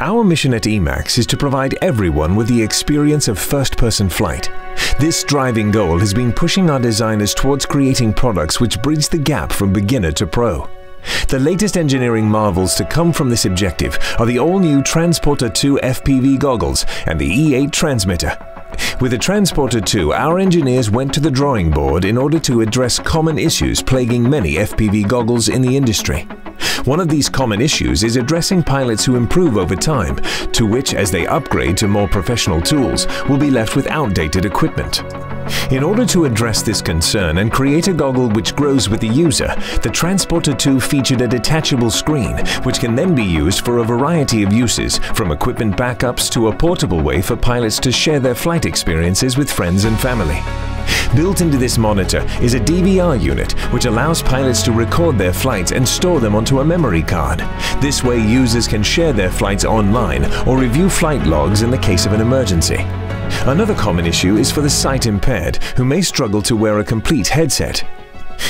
Our mission at Emax is to provide everyone with the experience of first-person flight. This driving goal has been pushing our designers towards creating products which bridge the gap from beginner to pro. The latest engineering marvels to come from this objective are the all-new Transporter 2 FPV goggles and the E8 transmitter. With the Transporter 2, our engineers went to the drawing board in order to address common issues plaguing many FPV goggles in the industry. One of these common issues is addressing pilots who improve over time, to which, as they upgrade to more professional tools, will be left with outdated equipment. In order to address this concern and create a goggle which grows with the user, the Transporter 2 featured a detachable screen, which can then be used for a variety of uses, from equipment backups to a portable way for pilots to share their flight experiences with friends and family. Built into this monitor is a DVR unit which allows pilots to record their flights and store them onto a memory card. This way users can share their flights online or review flight logs in the case of an emergency. Another common issue is for the sight impaired, who may struggle to wear a complete headset.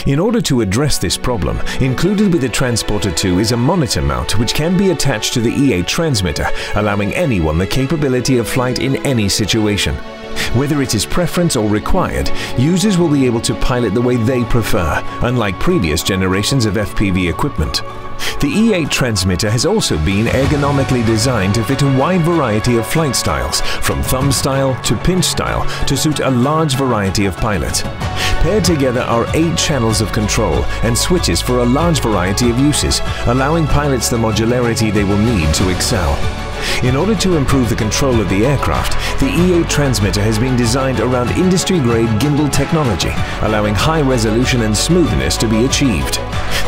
In order to address this problem, included with the Transporter 2 is a monitor mount which can be attached to the E8 transmitter, allowing anyone the capability of flight in any situation. Whether it is preference or required, users will be able to pilot the way they prefer, unlike previous generations of FPV equipment. The E8 transmitter has also been ergonomically designed to fit a wide variety of flight styles, from thumb style to pinch style, to suit a large variety of pilots. Paired together are eight channels of control and switches for a large variety of uses, allowing pilots the modularity they will need to excel. In order to improve the control of the aircraft, the E8 transmitter has been designed around industry-grade gimbal technology, allowing high resolution and smoothness to be achieved.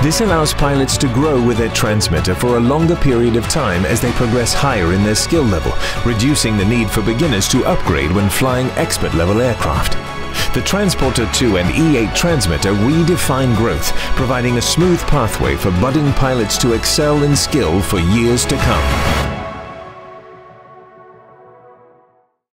This allows pilots to grow with their transmitter for a longer period of time as they progress higher in their skill level, reducing the need for beginners to upgrade when flying expert-level aircraft. The Transporter 2 and E8 transmitter redefine growth, providing a smooth pathway for budding pilots to excel in skill for years to come.